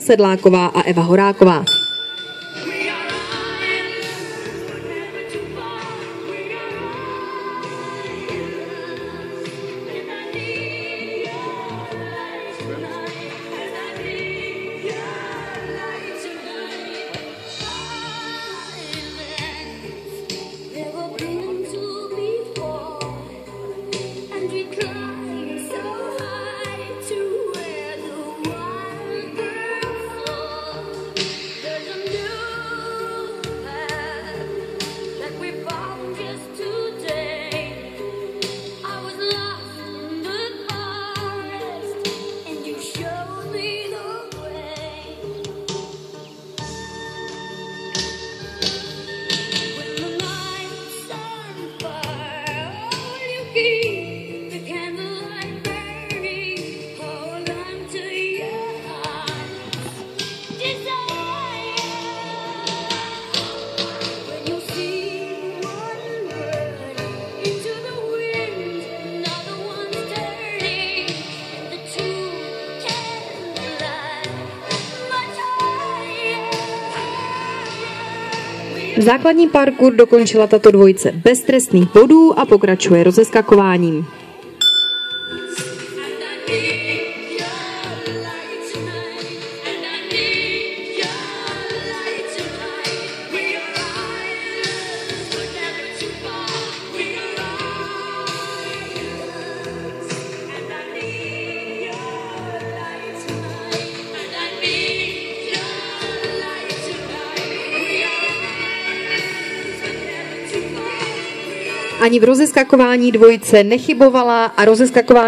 Sedláková a Eva Horáková. Základní parkour dokončila tato dvojice bez trestných bodů a pokračuje rozeskakováním. ani v rozeskakování dvojice nechybovala a rozeskakování